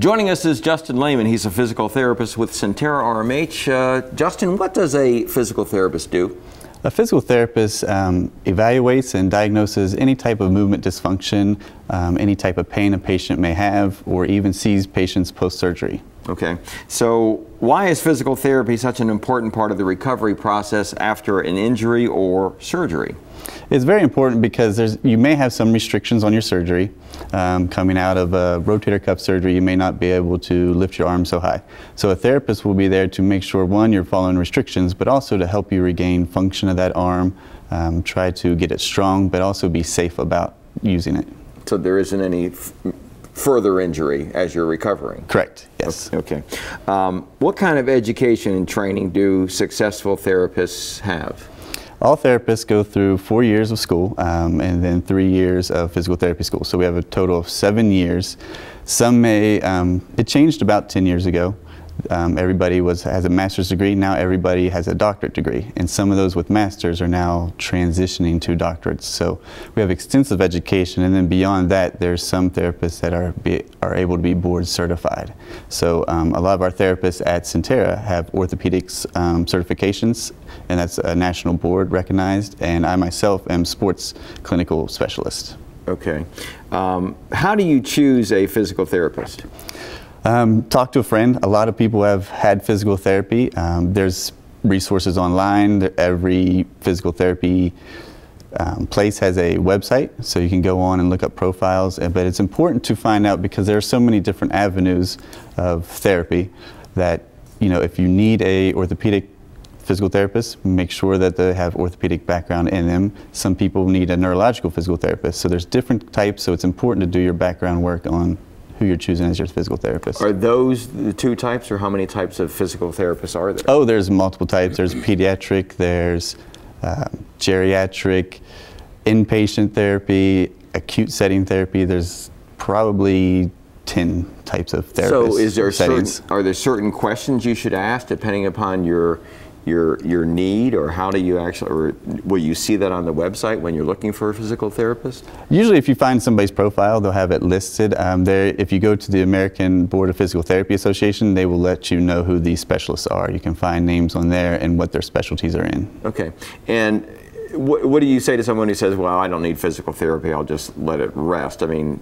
Joining us is Justin Lehman. He's a physical therapist with Sentara RMH. Uh, Justin, what does a physical therapist do? A physical therapist um, evaluates and diagnoses any type of movement dysfunction, um, any type of pain a patient may have, or even sees patients post-surgery. Okay, so why is physical therapy such an important part of the recovery process after an injury or surgery? It's very important because there's, you may have some restrictions on your surgery. Um, coming out of a rotator cuff surgery, you may not be able to lift your arm so high. So a therapist will be there to make sure, one, you're following restrictions, but also to help you regain function of that arm, um, try to get it strong, but also be safe about using it. So there isn't any further injury as you're recovering. Correct, yes. Okay. Um, what kind of education and training do successful therapists have? All therapists go through four years of school um, and then three years of physical therapy school. So we have a total of seven years. Some may, um, it changed about 10 years ago. Um, everybody was has a master's degree. Now everybody has a doctorate degree, and some of those with masters are now transitioning to doctorates. So we have extensive education, and then beyond that, there's some therapists that are be, are able to be board certified. So um, a lot of our therapists at Sentara have orthopedics um, certifications, and that's a national board recognized. And I myself am sports clinical specialist. Okay. Um, how do you choose a physical therapist? Um, talk to a friend. A lot of people have had physical therapy. Um, there's resources online. Every physical therapy um, place has a website, so you can go on and look up profiles. But it's important to find out because there are so many different avenues of therapy that you know if you need a orthopedic physical therapist, make sure that they have orthopedic background in them. Some people need a neurological physical therapist. So there's different types, so it's important to do your background work on who you're choosing as your physical therapist. Are those the two types, or how many types of physical therapists are there? Oh, there's multiple types. There's pediatric, there's um, geriatric, inpatient therapy, acute setting therapy. There's probably 10 types of therapists. So is there certain, are there certain questions you should ask depending upon your your your need or how do you actually or will you see that on the website when you're looking for a physical therapist? Usually if you find somebody's profile they'll have it listed. Um, there if you go to the american board of physical therapy association they will let you know who these specialists are. You can find names on there and what their specialties are in. Okay. And what, what do you say to someone who says well i don't need physical therapy i'll just let it rest i mean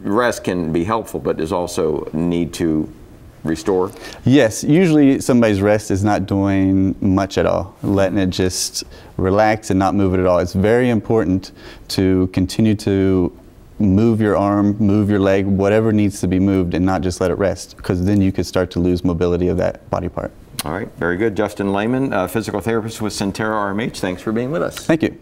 rest can be helpful but there's also need to restore? Yes, usually somebody's rest is not doing much at all, letting it just relax and not move it at all. It's very important to continue to move your arm, move your leg, whatever needs to be moved and not just let it rest because then you could start to lose mobility of that body part. All right, very good. Justin Lehman, uh, physical therapist with Sentara RMH, thanks for being with us. Thank you.